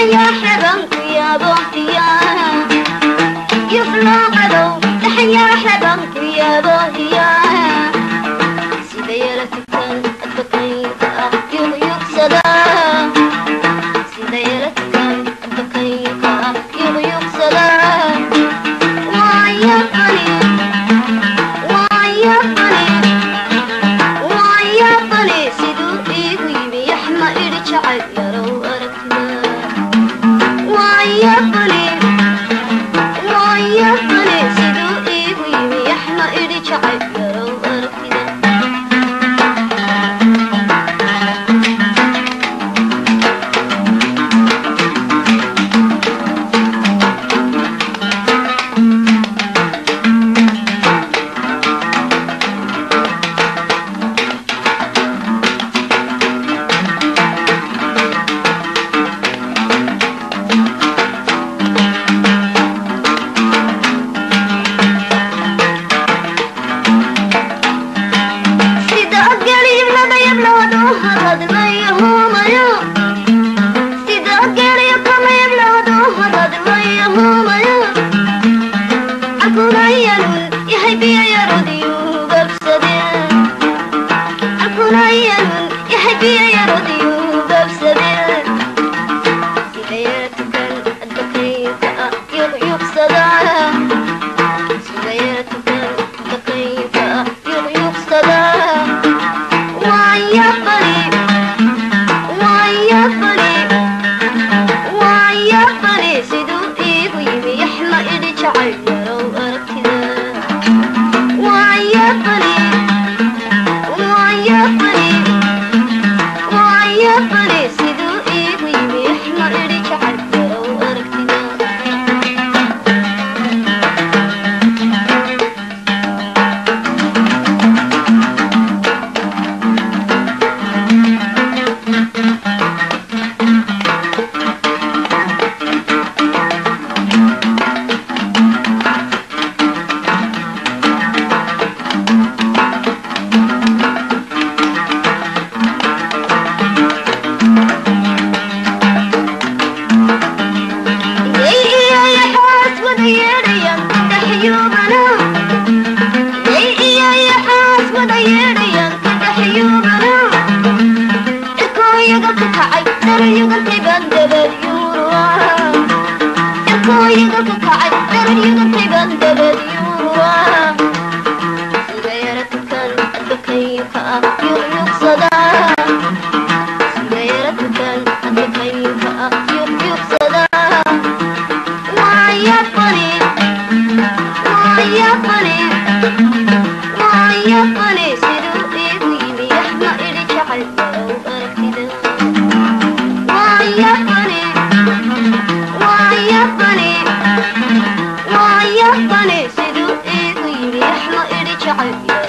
تحيا حبنتي يا يا يفلو تحيا يا يا Yeah. Thank you. يدك تعذر يدك بغدبد يروى زيارتك البكيك يغلق صداك 二十